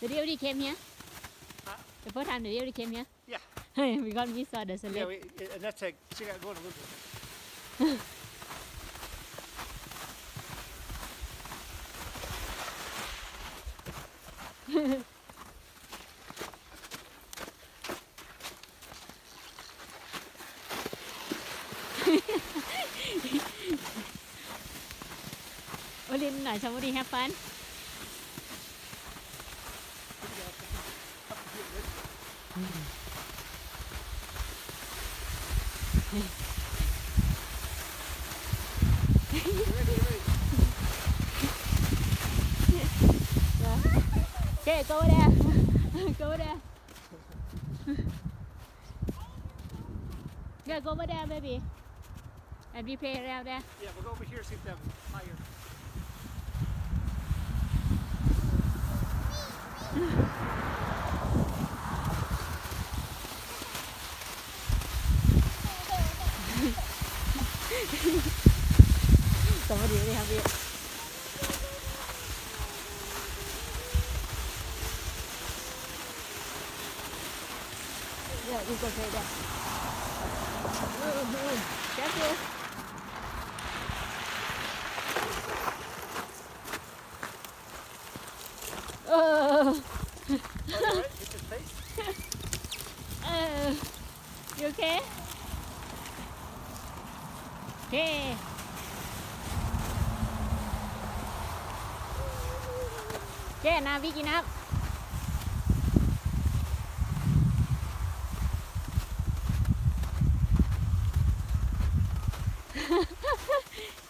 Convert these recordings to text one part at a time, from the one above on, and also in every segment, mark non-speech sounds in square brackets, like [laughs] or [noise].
The day we came here? Huh? The first time the day we came here? Yeah. we saw the sled. Yeah, we, and that's a, got going a little bit. Olin nói somebody have fun. Okay, go over there. go over there. yeah, go over there, baby. And we play around there. Yeah, we'll go over here, see if they have higher. [laughs] Somebody really have it. Yeah, you go play there. Ooh, ooh. Careful. Oh, Oh, you all right? Hit your face? oh. You okay? Okay. Okay, now we get up.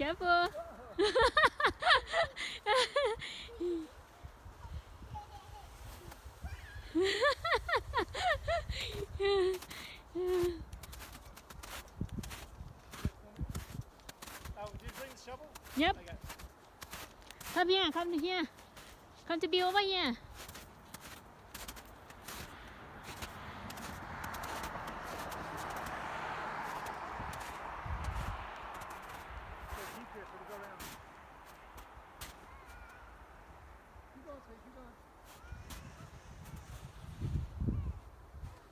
If I didn't float down here. Fall off, you'll hit the fence. Careful. Oh, did you bring the shovel? Yep. Got Come here, come to here. Come to be over here. Go deep here, so we go around. Keep going, Steve, keep going.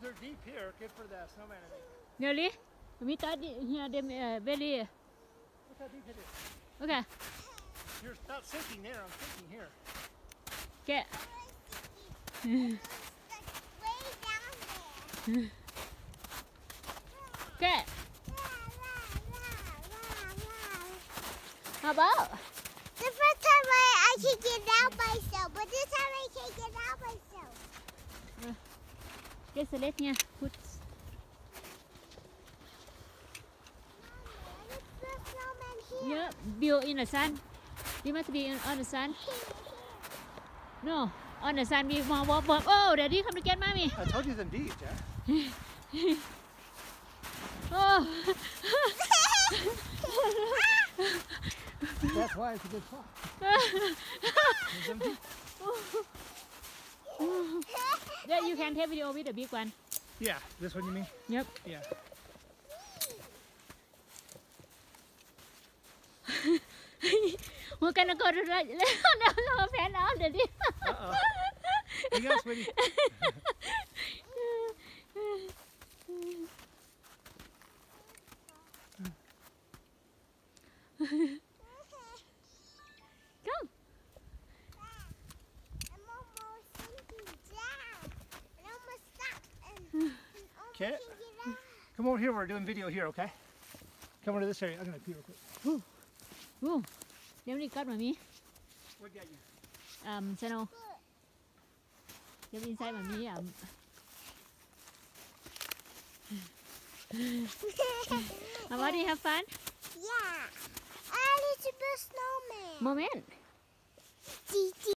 They're deep here, good for the snowman, I think. Really? We thought here them uh, very Look how deep it is. okay. You're not sinking there, I'm sinking here. Okay. [laughs] Okay. How about? The first time I, I can get out myself, but this time I can't get out myself. Get the let here. Put. Look, the snowman here. Yeah, build in the sun. You must be in, on the sun. No, on the sun. We want walk, walk. Oh, daddy, come to get mommy. I told you them deep, Jack. [laughs] Oh. That's why it's a good spot. [laughs] [laughs] Yeah, you can take video with the big one. Yeah, this one you mean? Yep. Yeah. We're gonna go to the no, no, fan on daddy. Uh-oh. You got sweetie. Come. [laughs] almost Okay. can get out. Come over here, we're doing video here, okay? Come over to this area. I'm gonna pee real quick. Ooh. Let me cut mommy. What got you? Um, channel. Let me inside mommy. Um, [laughs] how do you have fun? yeah. I need to build snowman. Moment. Gigi.